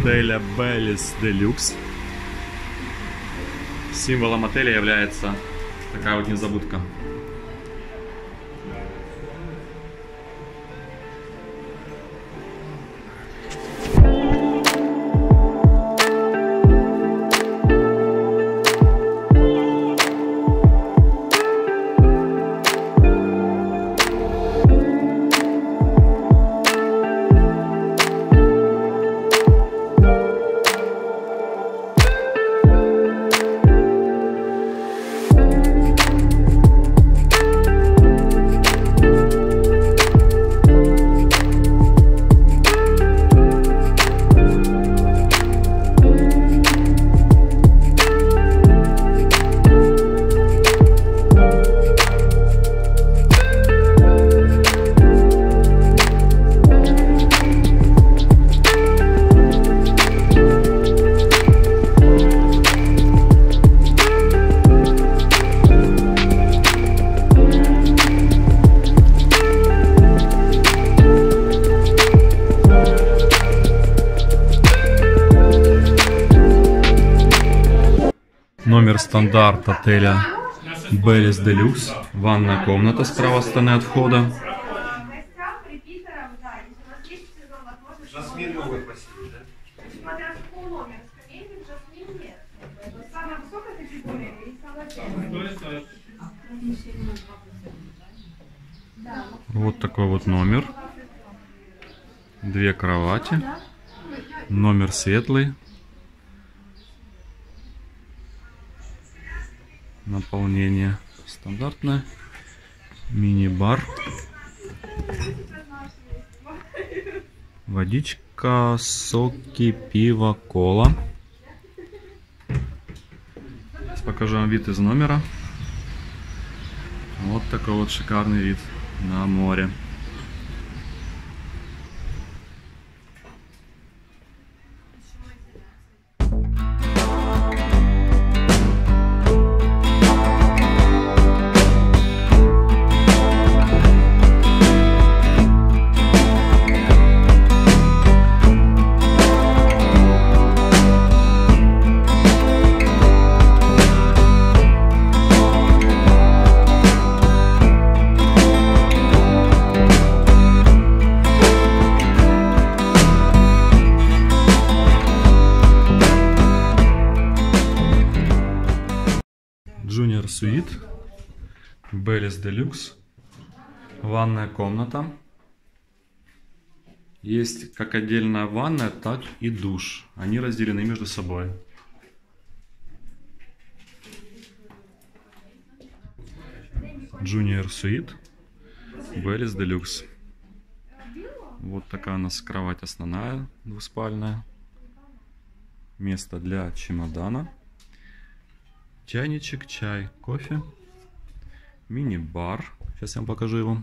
отеля Беллис Делюкс. Символом отеля является такая вот незабудка. Стандарт отеля Bellis Deluxe. Ванная комната с правой стороны от входа. Вот такой вот номер. Две кровати. Номер светлый. Наполнение стандартное. Мини-бар. Водичка, соки, пиво, кола. Сейчас покажу вам вид из номера. Вот такой вот шикарный вид на море. Junior Suite, Делюкс, ванная комната. Есть как отдельная ванная, так и душ. Они разделены между собой. Junior Suite, Беллис Делюкс. Вот такая у нас кровать основная, двуспальная. Место для чемодана. Чайничек, чай, кофе. Мини-бар. Сейчас я вам покажу его.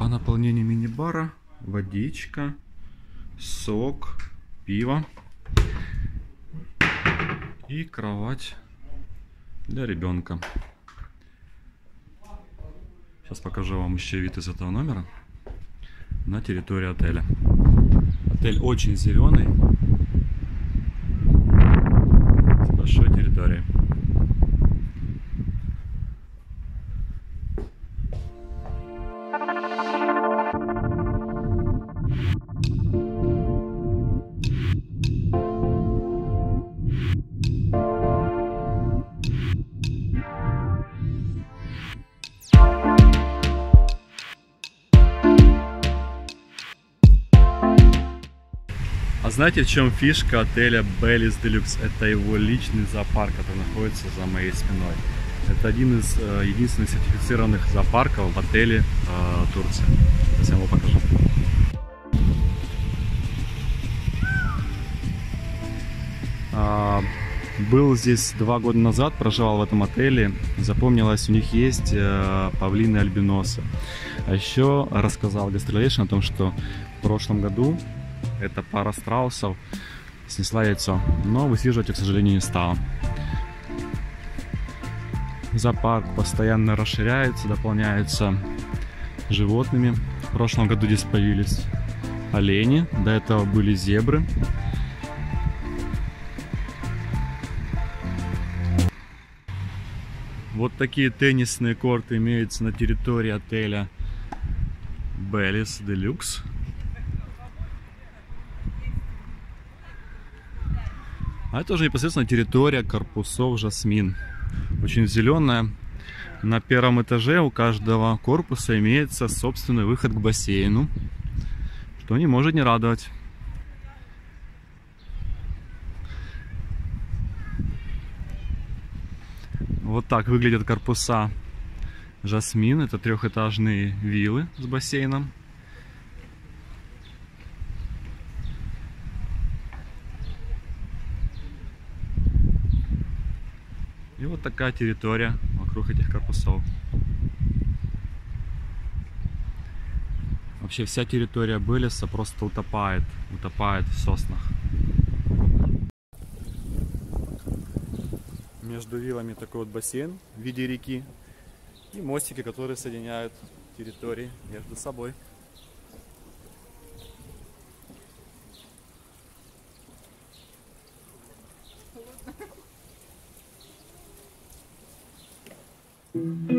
По наполнению мини-бара водичка, сок, пиво и кровать для ребенка. Сейчас покажу вам еще вид из этого номера на территории отеля. Отель очень зеленый, А знаете, в чем фишка отеля Bellis Deluxe? Это его личный зоопарк, который находится за моей спиной. Это один из э, единственных сертифицированных зоопарков в отеле э, Турции. Сейчас я вам покажу. А, был здесь два года назад, проживал в этом отеле. Запомнилось, у них есть э, павлины альбиносы. А еще рассказал гастролейшн о том, что в прошлом году эта пара страусов снесла яйцо, но высиживать, их, к сожалению, не стала. Зоопарк постоянно расширяется, дополняется животными. В прошлом году здесь появились олени, до этого были зебры. Вот такие теннисные корты имеются на территории отеля Беллис Делюкс. А это уже непосредственно территория корпусов Жасмин. Очень зеленая. На первом этаже у каждого корпуса имеется собственный выход к бассейну, что не может не радовать. Вот так выглядят корпуса Жасмин. Это трехэтажные виллы с бассейном. И вот такая территория вокруг этих корпусов. Вообще вся территория Белеса просто утопает, утопает в соснах. Между вилами такой вот бассейн в виде реки и мостики, которые соединяют территории между собой. Холодно. Mm-hmm.